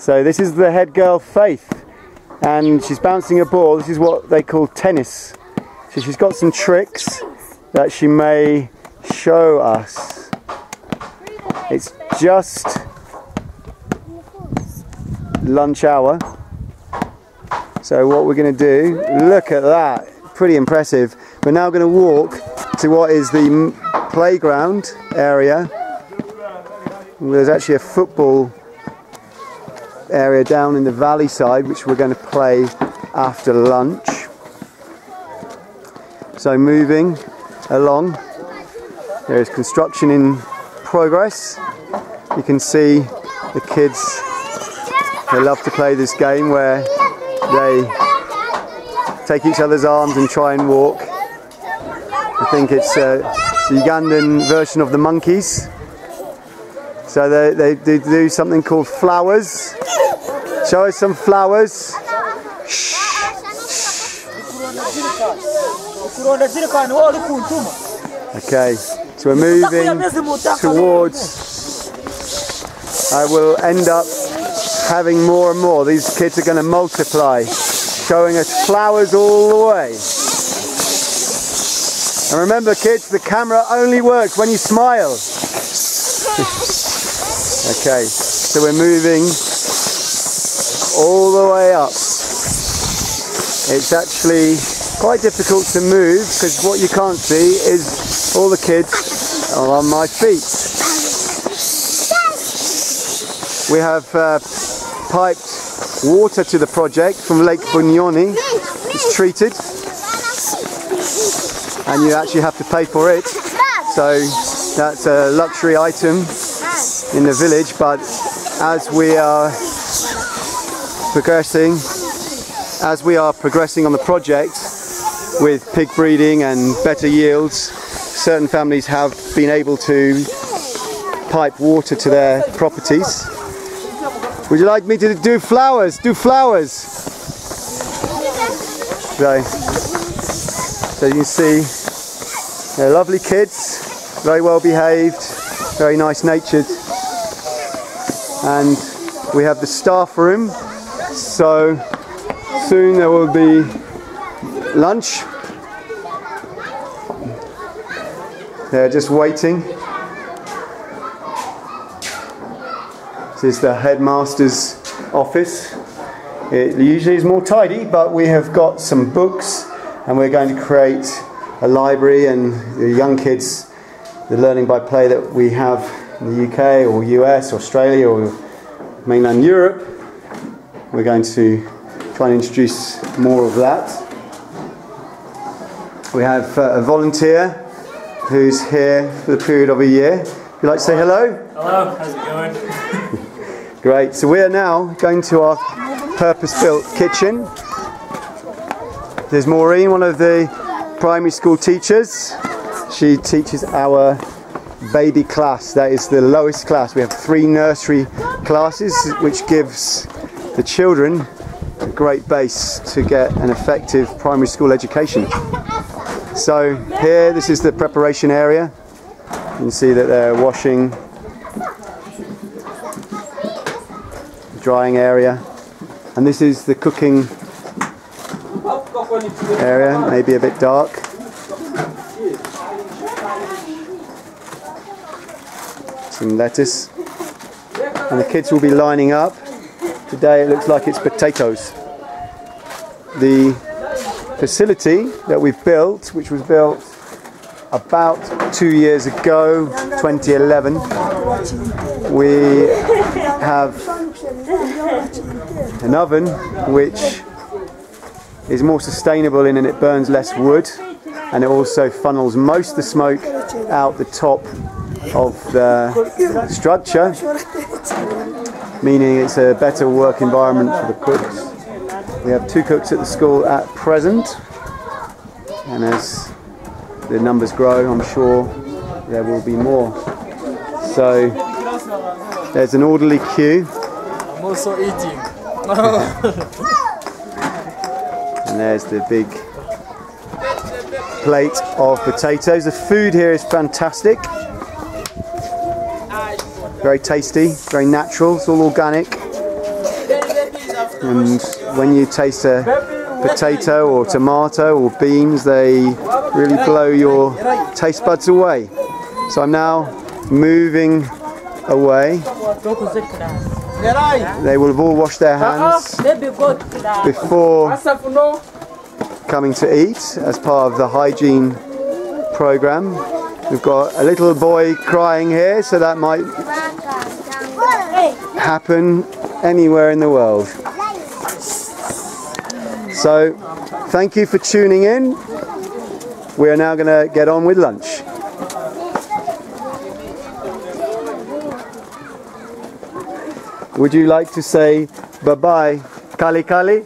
So this is the head girl Faith and she's bouncing a ball. This is what they call tennis. So she's got some tricks that she may show us. It's just lunch hour. So what we're going to do, look at that, pretty impressive. We're now going to walk to what is the playground area. There's actually a football area down in the valley side which we're going to play after lunch. So moving along, there is construction in progress. You can see the kids, they love to play this game where they take each other's arms and try and walk. I think it's uh, the Ugandan version of the monkeys. So they, they, they do something called flowers. Show us some flowers. Shh. Okay, so we're moving towards. I will end up having more and more. These kids are going to multiply, showing us flowers all the way. And remember, kids, the camera only works when you smile. okay, so we're moving all the way up. It's actually quite difficult to move because what you can't see is all the kids are on my feet. We have uh, piped water to the project from Lake Bunyonyi. It's treated and you actually have to pay for it. So that's a luxury item in the village but as we are progressing as we are progressing on the project with pig breeding and better yields certain families have been able to pipe water to their properties. Would you like me to do flowers? Do flowers. So, so you can see they're lovely kids very well behaved very nice natured and we have the staff room so soon there will be lunch. They're just waiting. This is the headmaster's office. It usually is more tidy, but we have got some books and we're going to create a library and the young kids, the learning by play that we have the UK or US, Australia or mainland Europe, we're going to try and introduce more of that. We have uh, a volunteer who's here for the period of a year. Would you like to say hello? Hello, how's it going? Great. So we are now going to our purpose-built kitchen. There's Maureen, one of the primary school teachers. She teaches our baby class. That is the lowest class. We have three nursery classes, which gives the children a great base to get an effective primary school education. So here, this is the preparation area. You can see that they're washing, drying area, and this is the cooking area, maybe a bit dark. Some lettuce, and the kids will be lining up. Today it looks like it's potatoes. The facility that we've built, which was built about two years ago, 2011, we have an oven which is more sustainable in and it burns less wood and it also funnels most of the smoke out the top of the structure meaning it's a better work environment for the cooks. We have two cooks at the school at present, and as the numbers grow, I'm sure there will be more. So there's an orderly queue. I'm also eating. and there's the big plate of potatoes. The food here is fantastic. Very tasty, very natural, it's all organic. and when you taste a potato or tomato or beans, they really blow your taste buds away. So I'm now moving away. They will have all washed their hands before coming to eat as part of the hygiene program. We've got a little boy crying here, so that might happen anywhere in the world. So, thank you for tuning in. We are now going to get on with lunch. Would you like to say bye bye, Kali Kali?